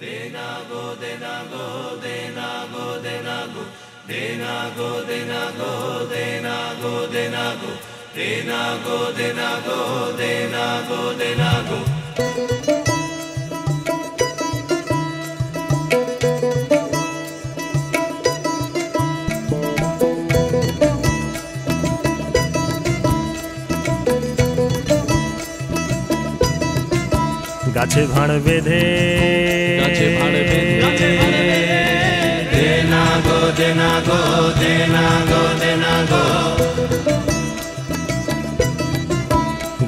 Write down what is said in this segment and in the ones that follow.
Denago, denago, denago, denago. Denago, denago, denago, denago. Denago, denago, denago, denago. গাছে ভাঁড় বেঁধে। গাছে ভাঁড় বেঁধে। দেনা গো দেনা গো দেনা গো দেনা গো।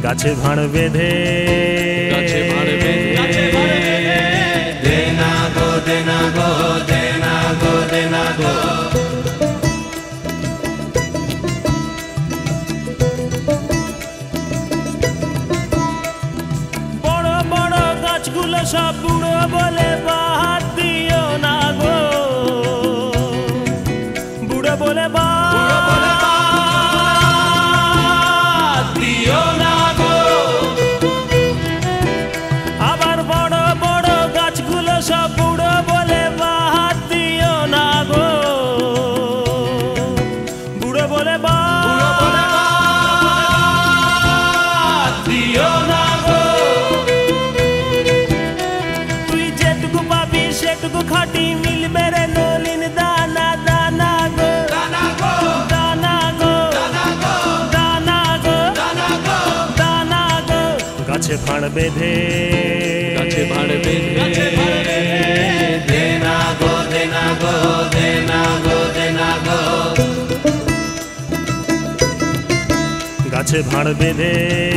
গাছে ভাঁড় বেঁধে। গো গো। গাছগুলো সব বুড়ো বলে বাহাত গাছে ভাঁড় বেঁধে। গাছে ভাঁড় বেঁধে। দেনা গো দেনা গো দেনা গো। গাছে ভাঁড় বেঁধে।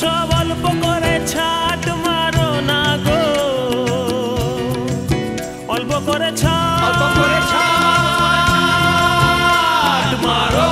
সব অল্প করে ছাট মারো না গো। অল্প করে ছাট অল্প করে ছাট মারো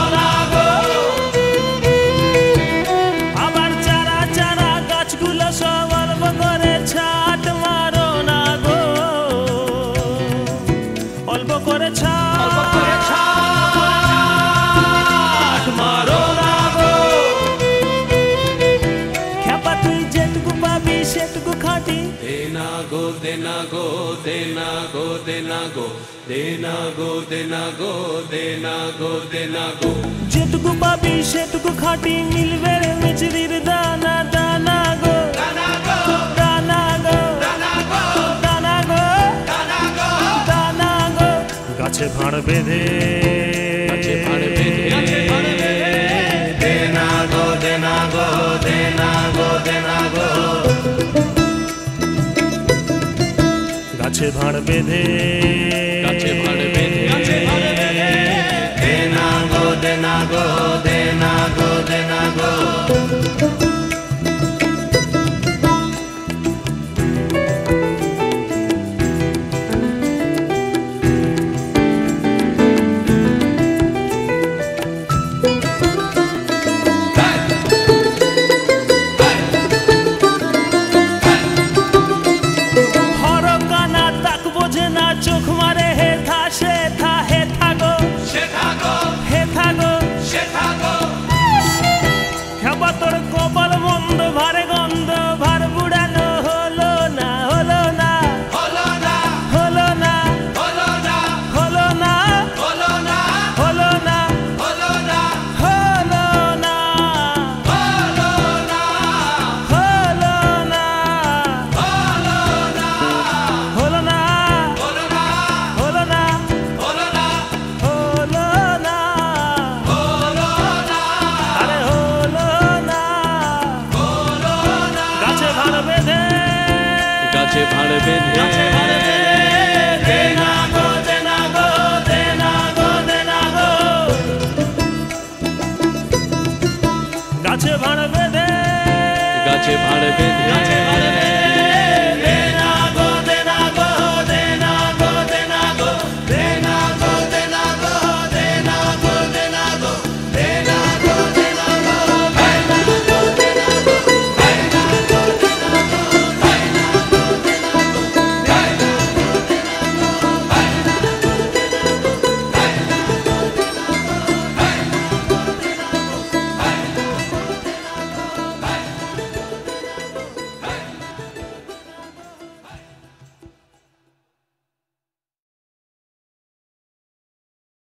গো দে না গো দে না গো দে না গো দে না গো দে না গো দে না গো দে না গো। যেটুকু পাবি সেটুকু খাটি মিলবে মিচড়ির দানা দানা গো। দানা গো দানা গো। দানা গো দানা গো। দানা গো। গাছে ভাঁড় বেঁধে ভাড় বেঁধে গাছে ভাড় বেঁধে গাছে ভাড় বেঁধে দে না গো দে না গো গাছে ভাড় বেঁধে। গাছে ভাড় বেঁধে। গাছে ভাড় বেঁধে।